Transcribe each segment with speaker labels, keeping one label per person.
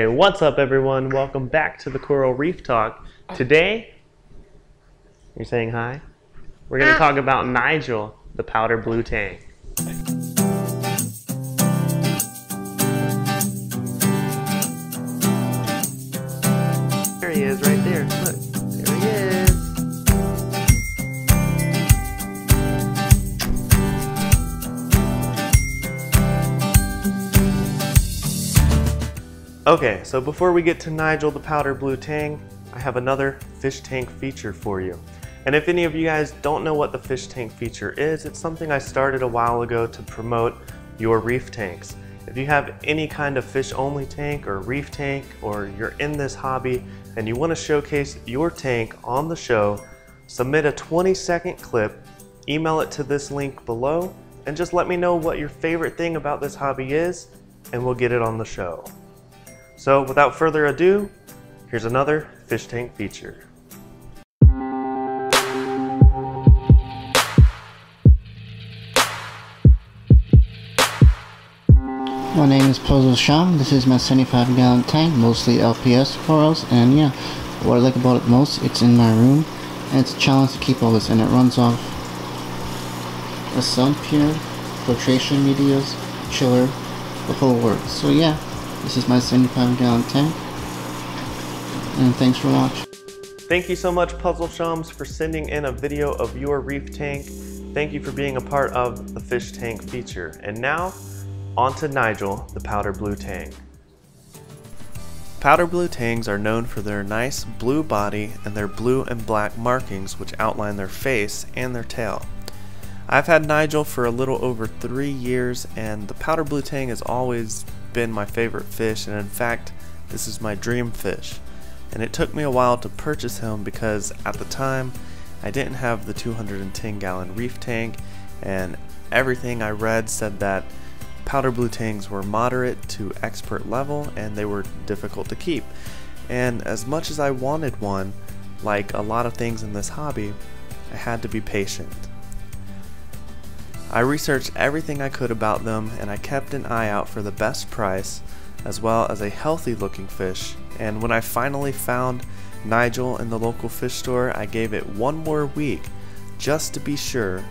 Speaker 1: Hey, what's up, everyone? Welcome back to the Coral Reef Talk. Today, you're saying hi? We're going to ah. talk about Nigel, the powder blue tang. There he is, right there. Look, Okay, so before we get to Nigel the powder blue tang, I have another fish tank feature for you. And if any of you guys don't know what the fish tank feature is, it's something I started a while ago to promote your reef tanks. If you have any kind of fish only tank or reef tank, or you're in this hobby and you want to showcase your tank on the show, submit a 20 second clip, email it to this link below, and just let me know what your favorite thing about this hobby is, and we'll get it on the show. So without further ado, here's another fish tank feature.
Speaker 2: My name is Puzzle Sham. This is my 75 gallon tank, mostly LPS corals, and yeah, what I like about it most, it's in my room, and it's a challenge to keep all this, and it runs off a sun pure, filtration medias, chiller, the whole works. So yeah, this is my 75 gallon tank, and thanks for watching.
Speaker 1: Thank you so much Puzzle Shams for sending in a video of your reef tank. Thank you for being a part of the fish tank feature. And now, on to Nigel, the powder blue tang. Powder blue tangs are known for their nice blue body and their blue and black markings which outline their face and their tail. I've had Nigel for a little over three years and the powder blue tang is always been my favorite fish and in fact this is my dream fish. And it took me a while to purchase him because at the time I didn't have the 210 gallon reef tank and everything I read said that powder blue tangs were moderate to expert level and they were difficult to keep. And as much as I wanted one, like a lot of things in this hobby, I had to be patient. I researched everything I could about them and I kept an eye out for the best price as well as a healthy looking fish and when I finally found Nigel in the local fish store I gave it one more week just to be sure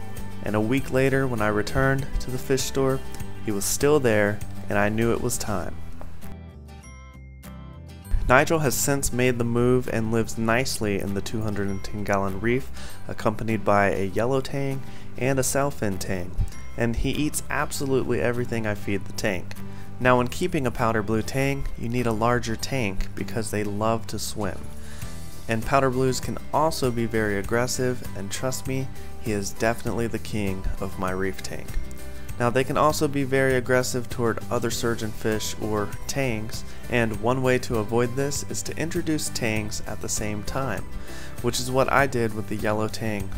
Speaker 1: and a week later when I returned to the fish store he was still there and I knew it was time. Nigel has since made the move and lives nicely in the 210 gallon reef, accompanied by a yellow tang and a sailfin tang, and he eats absolutely everything I feed the tank. Now when keeping a powder blue tang, you need a larger tank because they love to swim. And powder blues can also be very aggressive, and trust me, he is definitely the king of my reef tank. Now they can also be very aggressive toward other surgeon fish or tangs, and one way to avoid this is to introduce tangs at the same time, which is what I did with the yellow tang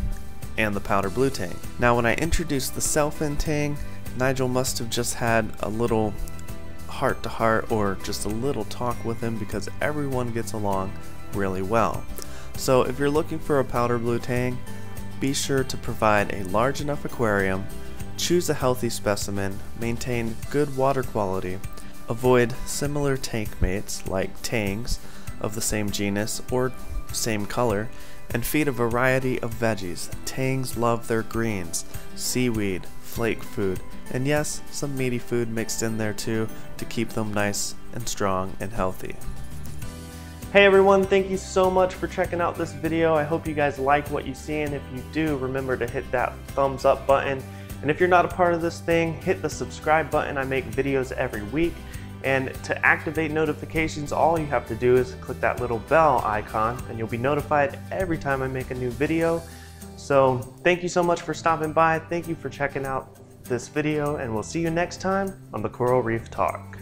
Speaker 1: and the powder blue tang. Now when I introduced the sailfin tang, Nigel must have just had a little heart to heart or just a little talk with him because everyone gets along really well. So if you're looking for a powder blue tang, be sure to provide a large enough aquarium Choose a healthy specimen, maintain good water quality, avoid similar tank mates like tangs of the same genus or same color, and feed a variety of veggies. Tangs love their greens, seaweed, flake food, and yes, some meaty food mixed in there too to keep them nice and strong and healthy. Hey everyone, thank you so much for checking out this video. I hope you guys like what you see and if you do, remember to hit that thumbs up button and if you're not a part of this thing, hit the subscribe button. I make videos every week. And to activate notifications, all you have to do is click that little bell icon and you'll be notified every time I make a new video. So thank you so much for stopping by. Thank you for checking out this video and we'll see you next time on the Coral Reef Talk.